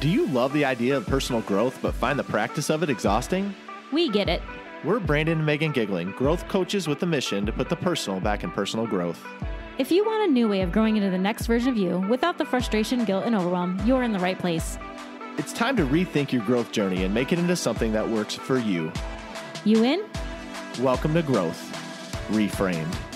Do you love the idea of personal growth but find the practice of it exhausting? We get it. We're Brandon and Megan Giggling, growth coaches with the mission to put the personal back in personal growth. If you want a new way of growing into the next version of you without the frustration, guilt, and overwhelm, you're in the right place. It's time to rethink your growth journey and make it into something that works for you. You in? Welcome to Growth Reframed.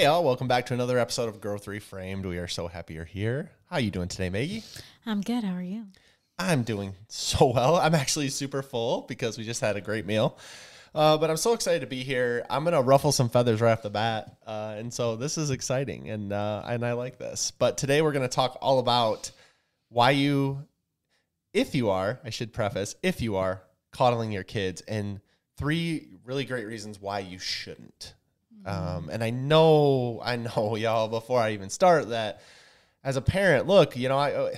Hey y'all, welcome back to another episode of Growth Reframed. We are so happy you're here. How are you doing today, Maggie? I'm good. How are you? I'm doing so well. I'm actually super full because we just had a great meal. Uh, but I'm so excited to be here. I'm gonna ruffle some feathers right off the bat, uh, and so this is exciting, and uh, and I like this. But today we're gonna talk all about why you, if you are, I should preface, if you are coddling your kids, and three really great reasons why you shouldn't. Um, and I know, I know, y'all. Before I even start, that as a parent, look, you know, I uh,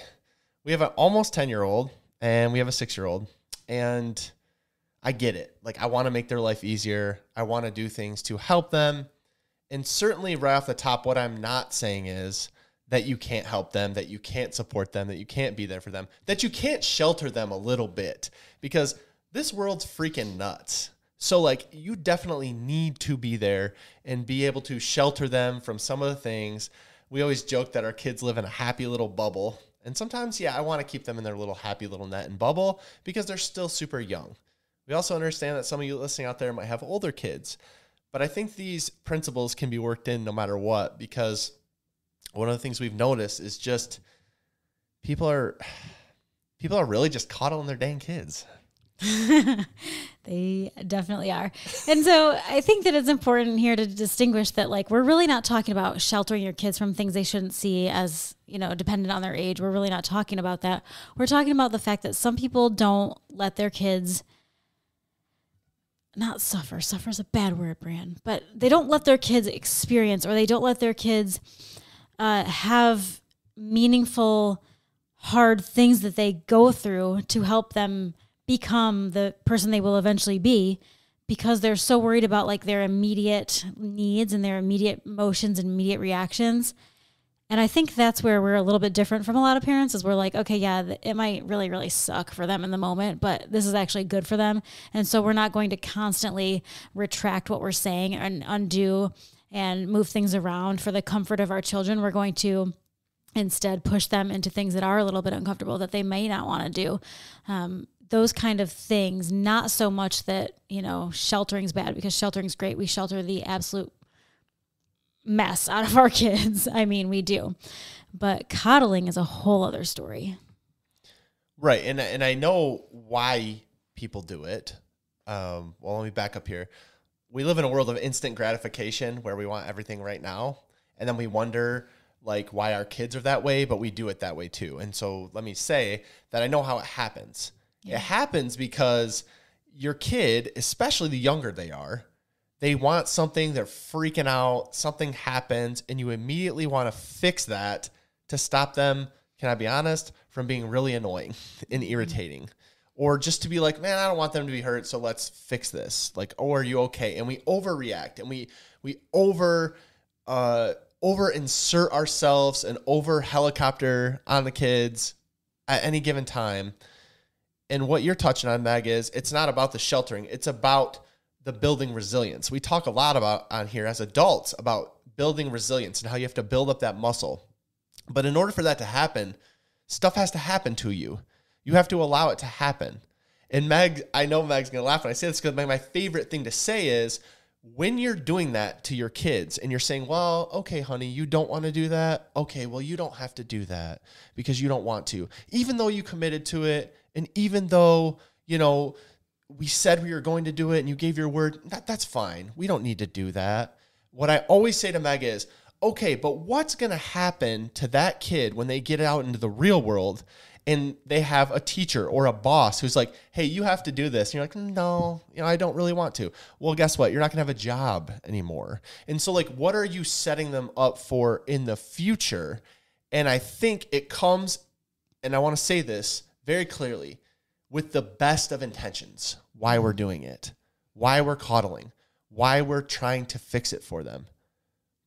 we have an almost ten year old and we have a six year old, and I get it. Like, I want to make their life easier. I want to do things to help them. And certainly, right off the top, what I'm not saying is that you can't help them, that you can't support them, that you can't be there for them, that you can't shelter them a little bit because this world's freaking nuts. So, like, you definitely need to be there and be able to shelter them from some of the things. We always joke that our kids live in a happy little bubble. And sometimes, yeah, I want to keep them in their little happy little net and bubble because they're still super young. We also understand that some of you listening out there might have older kids, but I think these principles can be worked in no matter what because one of the things we've noticed is just people are people are really just coddling their dang kids. they definitely are. And so I think that it's important here to distinguish that like we're really not talking about sheltering your kids from things they shouldn't see as, you know, dependent on their age. We're really not talking about that. We're talking about the fact that some people don't let their kids not suffer. Suffer is a bad word, Brand, but they don't let their kids experience or they don't let their kids uh, have meaningful, hard things that they go through to help them become the person they will eventually be because they're so worried about like their immediate needs and their immediate motions and immediate reactions and I think that's where we're a little bit different from a lot of parents is we're like, okay, yeah, it might really, really suck for them in the moment, but this is actually good for them. And so we're not going to constantly retract what we're saying and undo and move things around for the comfort of our children. We're going to instead push them into things that are a little bit uncomfortable that they may not want to do. Um, those kind of things, not so much that, you know, sheltering's bad because sheltering's great. We shelter the absolute mess out of our kids. I mean, we do. But coddling is a whole other story. Right. And and I know why people do it. Um, well, let me back up here. We live in a world of instant gratification where we want everything right now. And then we wonder like why our kids are that way, but we do it that way too. And so let me say that I know how it happens. Yeah. It happens because your kid, especially the younger they are, they want something, they're freaking out, something happens, and you immediately want to fix that to stop them, can I be honest, from being really annoying and irritating. Or just to be like, man, I don't want them to be hurt, so let's fix this. Like, oh, are you okay? And we overreact and we we over uh over insert ourselves and over helicopter on the kids at any given time. And what you're touching on, Meg, is it's not about the sheltering, it's about the building resilience. We talk a lot about on here as adults about building resilience and how you have to build up that muscle. But in order for that to happen, stuff has to happen to you. You have to allow it to happen. And Meg, I know Meg's gonna laugh when I say this because my favorite thing to say is when you're doing that to your kids and you're saying, well, okay, honey, you don't want to do that. Okay, well, you don't have to do that because you don't want to. Even though you committed to it, and even though, you know, we said we were going to do it and you gave your word, that, that's fine. We don't need to do that. What I always say to Meg is, okay, but what's going to happen to that kid when they get out into the real world and they have a teacher or a boss who's like, hey, you have to do this. And you're like, no, you know, I don't really want to. Well, guess what? You're not going to have a job anymore. And so, like, what are you setting them up for in the future? And I think it comes, and I want to say this very clearly with the best of intentions why we're doing it, why we're coddling, why we're trying to fix it for them,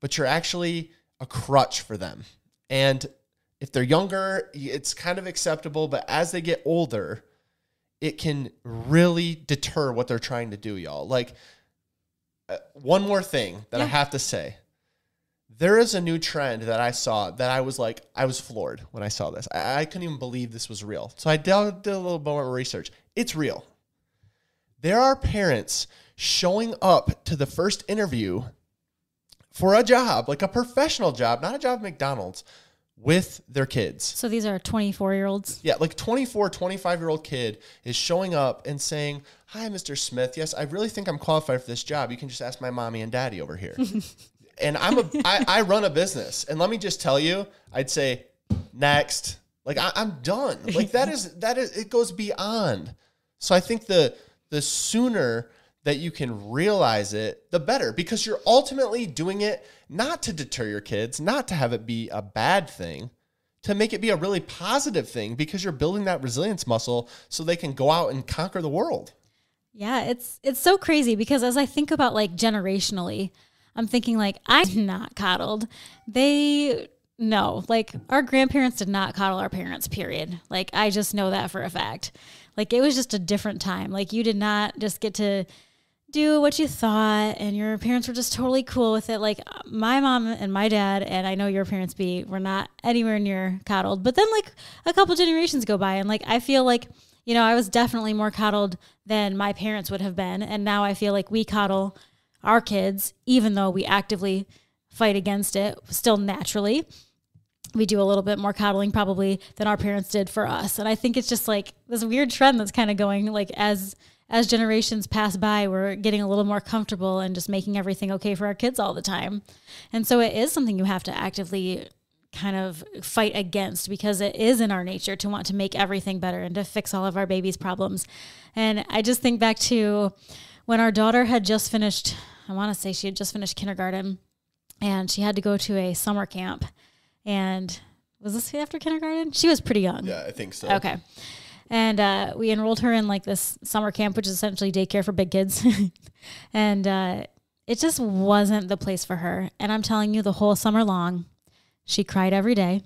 but you're actually a crutch for them. And if they're younger, it's kind of acceptable, but as they get older, it can really deter what they're trying to do, y'all. Like, uh, one more thing that I have to say. There is a new trend that I saw that I was like, I was floored when I saw this. I, I couldn't even believe this was real. So I did, did a little bit more research. It's real. There are parents showing up to the first interview for a job, like a professional job, not a job at McDonald's, with their kids. So these are 24 year olds. Yeah, like 24, 25 year old kid is showing up and saying, Hi, Mr. Smith. Yes, I really think I'm qualified for this job. You can just ask my mommy and daddy over here. and I'm a, I, I run a business. And let me just tell you, I'd say, next. Like I, I'm done. Like that is, that is, it goes beyond. So I think the, the sooner that you can realize it, the better, because you're ultimately doing it not to deter your kids, not to have it be a bad thing, to make it be a really positive thing because you're building that resilience muscle so they can go out and conquer the world. Yeah, it's it's so crazy because as I think about like generationally, I'm thinking like I'm not coddled. They no, like our grandparents did not coddle our parents, period. Like I just know that for a fact. Like it was just a different time. Like you did not just get to do what you thought and your parents were just totally cool with it. Like my mom and my dad and I know your parents be were not anywhere near coddled. But then like a couple generations go by and like I feel like you know, I was definitely more coddled than my parents would have been. And now I feel like we coddle our kids, even though we actively fight against it, still naturally. We do a little bit more coddling probably than our parents did for us. And I think it's just like this weird trend that's kind of going like as as generations pass by, we're getting a little more comfortable and just making everything okay for our kids all the time. And so it is something you have to actively kind of fight against because it is in our nature to want to make everything better and to fix all of our baby's problems. And I just think back to when our daughter had just finished, I want to say she had just finished kindergarten and she had to go to a summer camp. And was this after kindergarten? She was pretty young. Yeah, I think so. Okay. And uh, we enrolled her in like this summer camp, which is essentially daycare for big kids. and uh, it just wasn't the place for her. And I'm telling you, the whole summer long, she cried every day,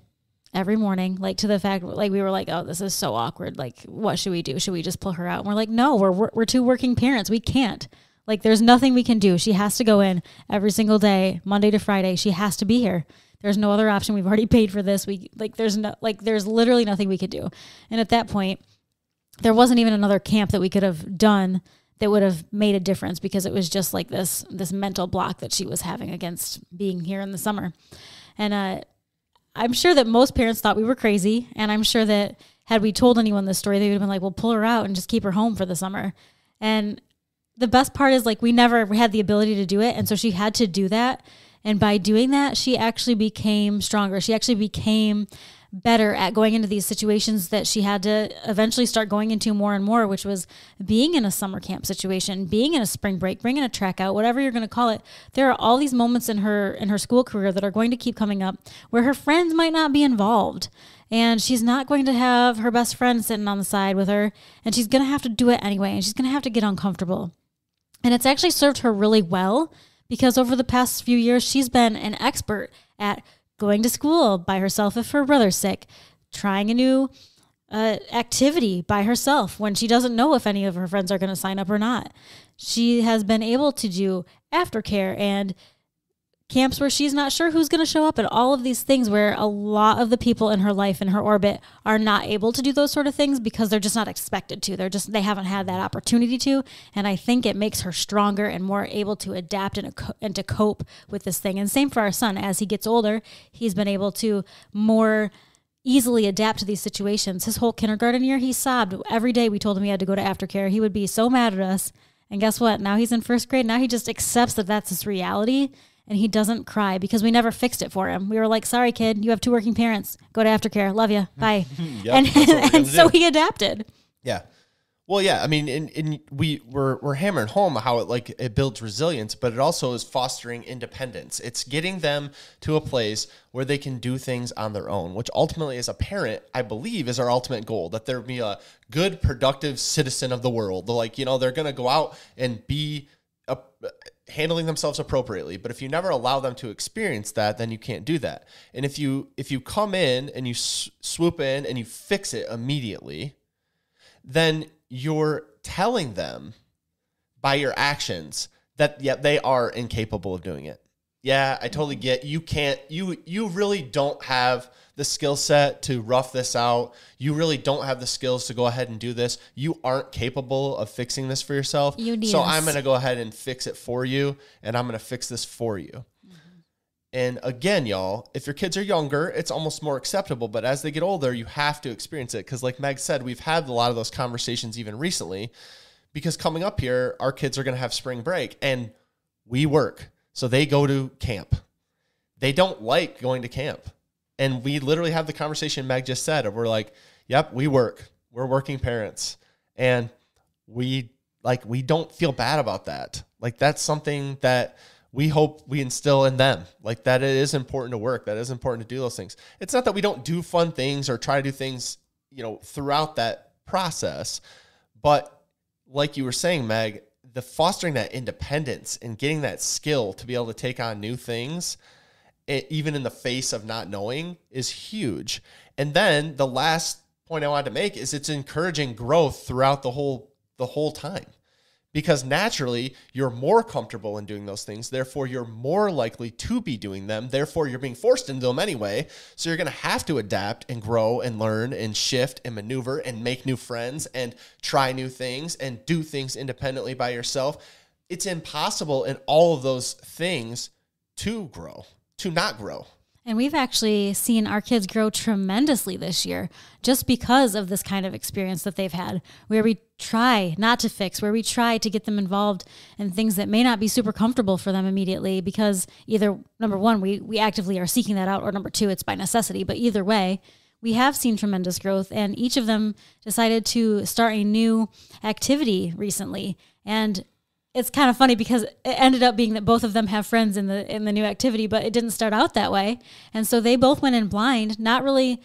every morning, like to the fact, like we were like, oh, this is so awkward. Like, what should we do? Should we just pull her out? And we're like, no, we're, we're, two working parents. We can't. Like, there's nothing we can do. She has to go in every single day, Monday to Friday. She has to be here. There's no other option. We've already paid for this. We like, there's no, like, there's literally nothing we could do. And at that point, there wasn't even another camp that we could have done that would have made a difference because it was just like this this mental block that she was having against being here in the summer. And uh, I'm sure that most parents thought we were crazy, and I'm sure that had we told anyone this story, they would have been like, "Well, pull her out and just keep her home for the summer." And the best part is like we never had the ability to do it, and so she had to do that. And by doing that, she actually became stronger. She actually became better at going into these situations that she had to eventually start going into more and more, which was being in a summer camp situation, being in a spring break, bringing a track out, whatever you're going to call it. There are all these moments in her in her school career that are going to keep coming up where her friends might not be involved. And she's not going to have her best friend sitting on the side with her, and she's going to have to do it anyway, and she's going to have to get uncomfortable. And it's actually served her really well because over the past few years, she's been an expert at going to school by herself if her brother's sick, trying a new uh, activity by herself when she doesn't know if any of her friends are going to sign up or not. She has been able to do aftercare and camps where she's not sure who's going to show up and all of these things where a lot of the people in her life and her orbit are not able to do those sort of things because they're just not expected to. They're just they haven't had that opportunity to and i think it makes her stronger and more able to adapt and, and to cope with this thing. And same for our son. As he gets older he's been able to more easily adapt to these situations. His whole kindergarten year he sobbed. Every day we told him he had to go to aftercare. He would be so mad at us. And guess what? Now he's in first grade. Now he just accepts that that's his reality and he doesn't cry because we never fixed it for him. We were like, "Sorry, kid, you have two working parents. Go to aftercare. Love you. Bye." Yep, and that's and so he adapted. Yeah. Well, yeah. I mean, in, in we we're we're hammering home how it like it builds resilience, but it also is fostering independence. It's getting them to a place where they can do things on their own, which ultimately, as a parent, I believe is our ultimate goal. That there be a good, productive citizen of the world. Like you know, they're gonna go out and be a handling themselves appropriately. But if you never allow them to experience that, then you can't do that. And if you if you come in and you s- swoop in and you fix it immediately, then you're telling them by your actions that yeah they are incapable of doing it. Yeah, I totally get you can't you you really don't have the skill set to rough this out. You really don't have the skills to go ahead and do this. You aren't capable of fixing this for yourself. You so. I'm going to go ahead and fix it for you and I'm going to fix this for you. And again, y'all, if your kids are younger, it's almost more acceptable. But as they get older, you have to experience it. Because, like Meg said, we've had a lot of those conversations even recently. Because coming up here, our kids are going to have spring break and we work. So they go to camp. They don't like going to camp. And we literally have the conversation Meg just said. Of we're like, yep, we work. We're working parents. And we like we don't feel bad about that. Like that's something that we hope we instill in them. Like that it is important to work. That is important to do those things. It's not that we don't do fun things or try to do things, you know, throughout that process, but like you were saying, Meg, the fostering that independence and getting that skill to be able to take on new things, it, even in the face of not knowing, is huge. And then the last point I wanted to make is it's encouraging growth throughout the whole the whole time because naturally you're more comfortable in doing those things therefore you're more likely to be doing them therefore you're being forced into them anyway. So you're going to have to adapt and grow and learn and shift and maneuver and make new friends and try new things and do things independently by yourself. It's impossible in all of those things to grow to not grow And we've actually seen our kids grow tremendously this year just because of this kind of experience that they've had, where we try not to fix, where we try to get them involved in things that may not be super comfortable for them immediately because either number one, we, we actively are seeking that out, or number two, it's by necessity. But either way, we have seen tremendous growth, and each of them decided to start a new activity recently. And it's kind of funny because it ended up being that both of them have friends in the in the new activity, but it didn't start out that way. And so they both went in blind, not really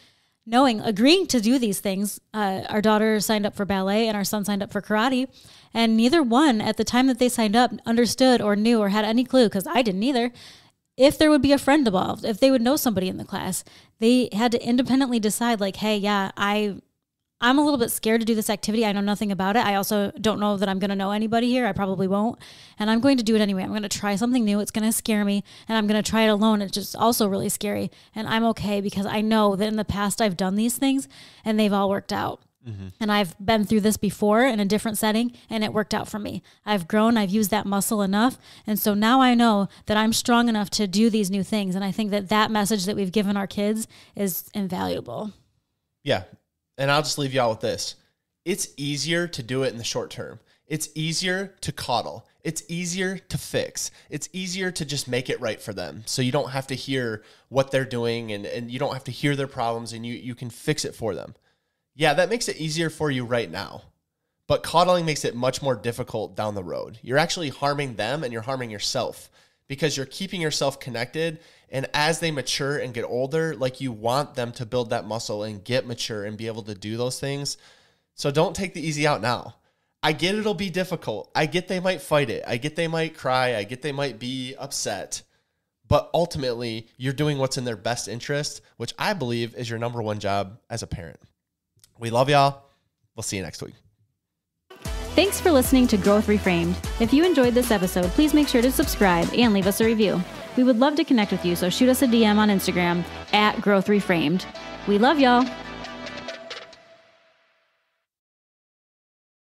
knowing, agreeing to do these things. Uh, our daughter signed up for ballet, and our son signed up for karate. And neither one, at the time that they signed up, understood or knew or had any clue, because I didn't either, if there would be a friend involved, if they would know somebody in the class. They had to independently decide, like, hey, yeah, I I'm a little bit scared to do this activity. I know nothing about it. I also don't know that I'm going to know anybody here. I probably won't. And I'm going to do it anyway. I'm going to try something new. It's going to scare me. And I'm going to try it alone. It's just also really scary. And I'm okay because I know that in the past I've done these things and they've all worked out. Mm-hmm. And I've been through this before in a different setting and it worked out for me. I've grown, I've used that muscle enough. And so now I know that I'm strong enough to do these new things. And I think that that message that we've given our kids is invaluable. Yeah. And I'll just leave y'all with this. It's easier to do it in the short term. It's easier to coddle. It's easier to fix. It's easier to just make it right for them. So you don't have to hear what they're doing and, and you don't have to hear their problems and you, you can fix it for them. Yeah, that makes it easier for you right now. But coddling makes it much more difficult down the road. You're actually harming them and you're harming yourself because you're keeping yourself connected. And as they mature and get older, like you want them to build that muscle and get mature and be able to do those things. So don't take the easy out now. I get it'll be difficult. I get they might fight it. I get they might cry. I get they might be upset. But ultimately, you're doing what's in their best interest, which I believe is your number one job as a parent. We love y'all. We'll see you next week. Thanks for listening to Growth Reframed. If you enjoyed this episode, please make sure to subscribe and leave us a review. We would love to connect with you, so shoot us a DM on Instagram at Growth Reframed. We love y'all.